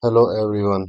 Hello everyone,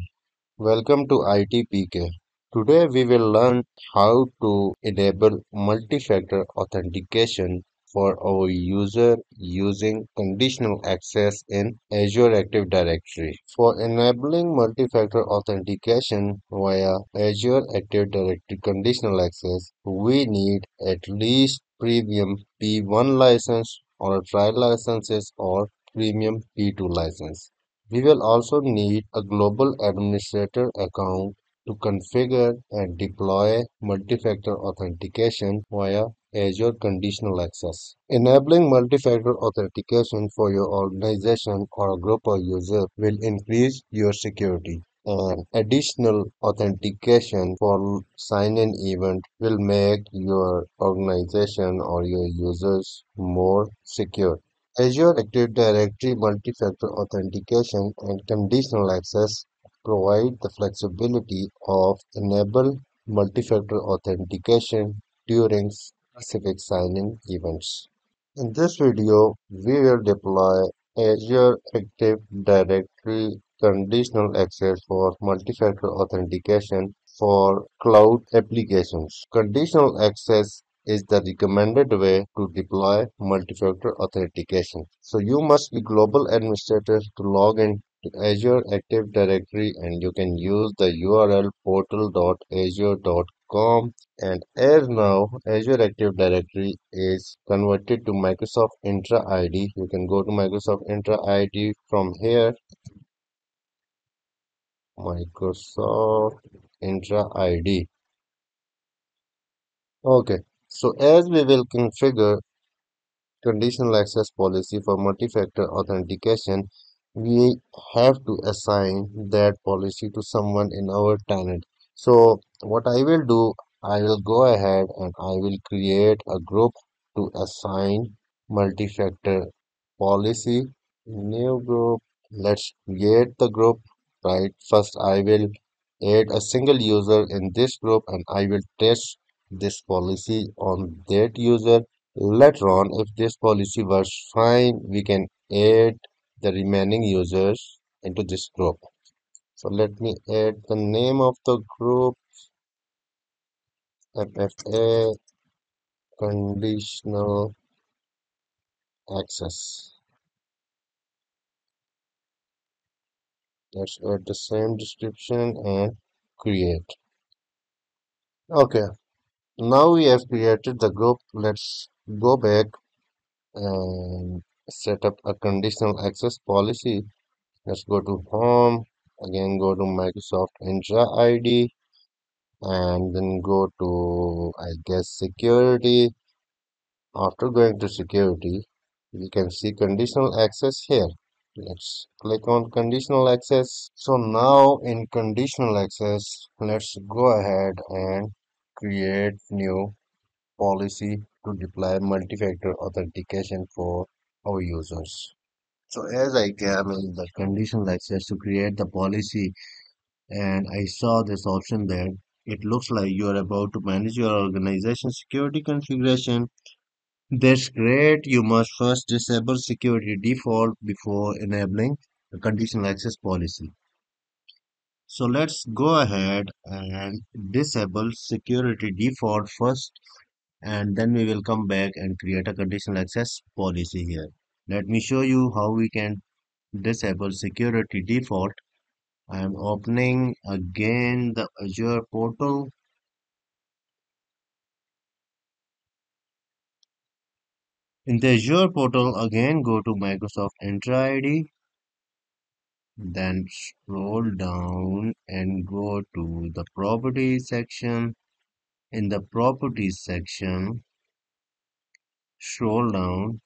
welcome to ITeePK. Today we will learn how to enable multi-factor authentication for our user using conditional access in Azure Active Directory. For enabling multi-factor authentication via Azure Active Directory conditional access, we need at least premium P1 license or trial licenses or premium P2 license. We will also need a global administrator account to configure and deploy multi-factor authentication via Azure Conditional Access. Enabling multi-factor authentication for your organization or a group of users will increase your security. And additional authentication for sign-in event will make your organization or your users more secure. Azure Active Directory multi-factor authentication and conditional access provide the flexibility of enable multi-factor authentication during specific sign-in events. In this video, we will deploy Azure Active Directory conditional access for multi-factor authentication for cloud applications. Conditional access is the recommended way to deploy multi-factor authentication. So you must be global administrator to log in to Azure Active Directory and you can use the URL portal.azure.com and as now Azure Active Directory is converted to Microsoft Entra ID you can go to Microsoft Entra ID from here. Microsoft Entra ID okay so as we will configure conditional access policy for multi-factor authentication we have to assign that policy to someone in our tenant. So what i will do i will go ahead and i will create a group to assign multi-factor policy. New group let's create the group right? First i will add a single user in this group and i will test this policy on that user Later on, if this policy works fine, we can add the remaining users into this group. So let me add the name of the group MFA conditional access. Let's add the same description and create. Okay, now we have created the group. Let's go back and set up a conditional access policy. Let's go to home. Again, go to Microsoft Entra ID and then go to I guess security after going to security we can see conditional access here let's click on conditional access so now in conditional access let's go ahead and create new policy to deploy multi-factor authentication for our users so as I came in the conditional access to create the policy and I saw this option there. It looks like you are about to manage your organization security configuration. That's great. You must first disable security default before enabling the conditional access policy. So let's go ahead and disable security default first and then we will come back and create a conditional access policy here. Let me show you how we can disable security default I am opening again the Azure portal. In the Azure portal, again go to Microsoft Entra ID, then scroll down and go to the properties section. In the properties section, scroll down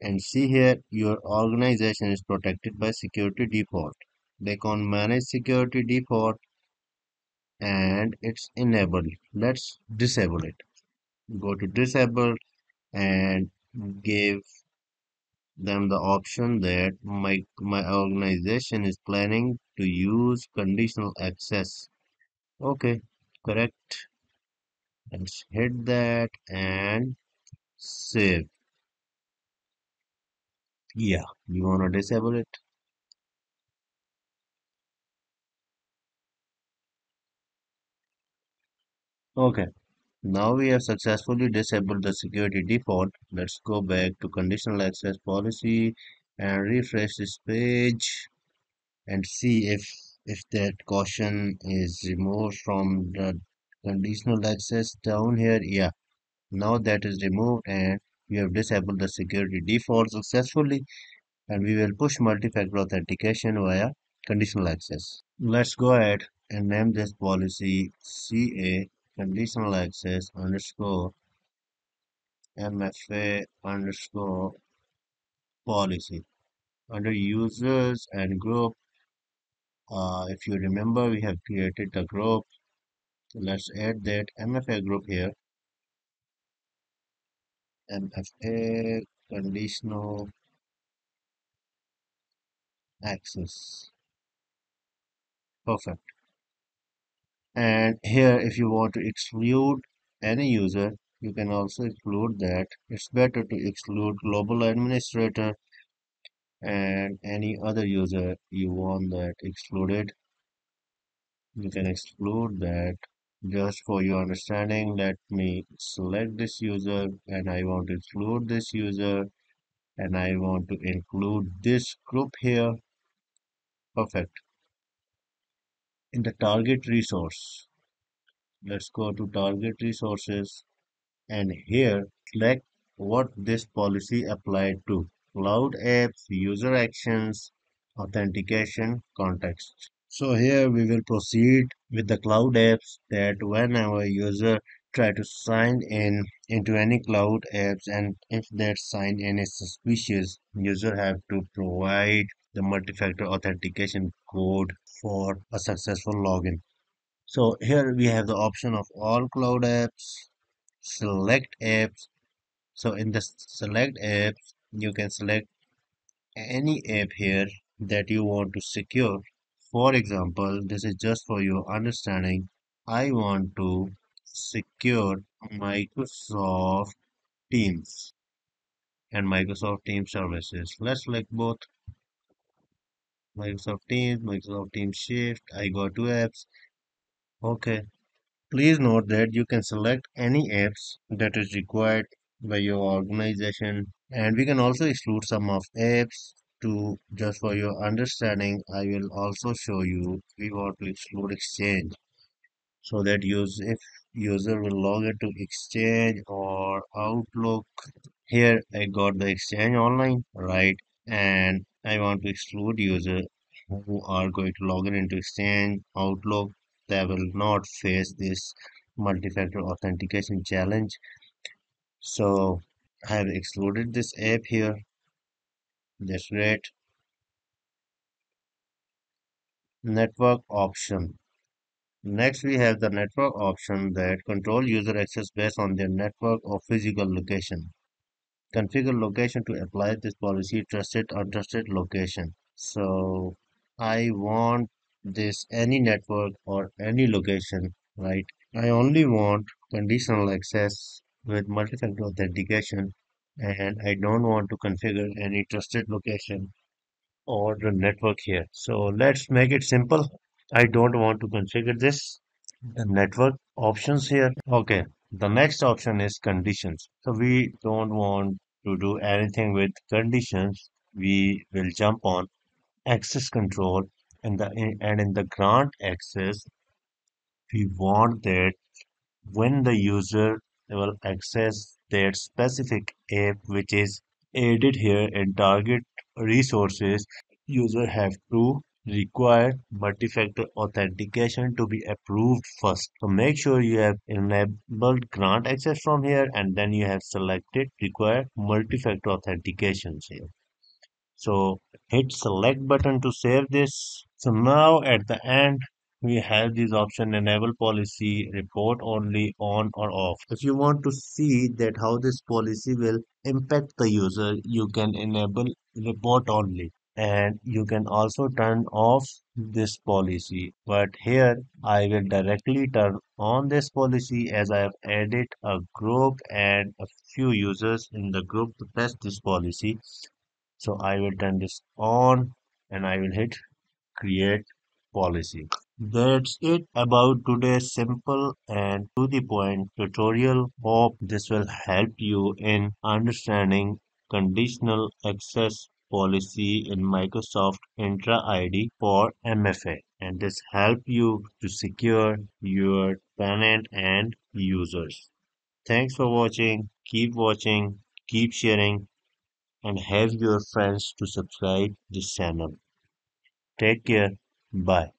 and see here your organization is protected by security default. Click on manage security default and it's enabled. Let's disable it. Go to disable and give them the option that my, my organization is planning to use conditional access. Okay correct. Let's hit that and save. Yeah you want to disable it? Okay now we have successfully disabled the security default. Let's go back to conditional access policy and refresh this page and see if if that caution is removed from the conditional access down here. Yeah, now that is removed and we have disabled the security default successfully and we will push multi-factor authentication via conditional access. Let's go ahead and name this policy CA conditional access underscore MFA underscore policy. Under users and group, uh, if you remember, we have created the group. Let's add that MFA group here. MFA conditional access. Perfect. And here, if you want to exclude any user, you can also exclude that. It's better to exclude global administrator and any other user you want that excluded. You can exclude that. Just for your understanding, let me select this user and I want to exclude this user and I want to include this group here. Perfect. In the target resource, let's go to target resources. And here select what this policy applied to. Cloud apps user actions authentication context. So here we will proceed with the cloud apps that when our user try to sign in into any cloud apps and if that sign in is suspicious user have to provide the multi-factor authentication code for a successful login. So here we have the option of all cloud apps select apps. So in the select apps you can select any app here that you want to secure. For example this is just for your understanding. I want to secure microsoft teams and microsoft teams services. Let's select both microsoft teams microsoft teams shift i got two apps. Okay. Please note that you can select any apps that is required by your organization and we can also exclude some of apps to just for your understanding I will also show you we want to exclude exchange. So that use if user will log into exchange or outlook here I got the exchange online right? And I want to exclude user who are going to log in into exchange outlook. They will not face this multi-factor authentication challenge. So I have excluded this app here. That's great. Network option. Next we have the network option that control user access based on their network or physical location configure location to apply this policy trusted untrusted location so I want this any network or any location right I only want conditional access with multi-factor authentication and I don't want to configure any trusted location or the network here. So let's make it simple. I don't want to configure this. The network options here. Okay. The next option is conditions. So we don't want to do anything with conditions. We will jump on access control and the and in the grant access we want that when the user will access that specific app which is added here in target resources user have to require multi-factor authentication to be approved first so make sure you have enabled grant access from here and then you have selected require multi-factor authentications here so hit select button to save this. So now at the end, we have this option enable policy report only on or off. If you want to see that how this policy will impact the user, you can enable report only and you can also turn off this policy but here I will directly turn on this policy as I have added a group and a few users in the group to test this policy so I will turn this on and I will hit create policy. That's it about today's simple and to the point tutorial. Hope this will help you in understanding conditional access policy in Microsoft Entra ID for MFA and this help you to secure your tenant and users. Thanks for watching. Keep watching, keep sharing and have your friends to subscribe this channel. Take care. Bye.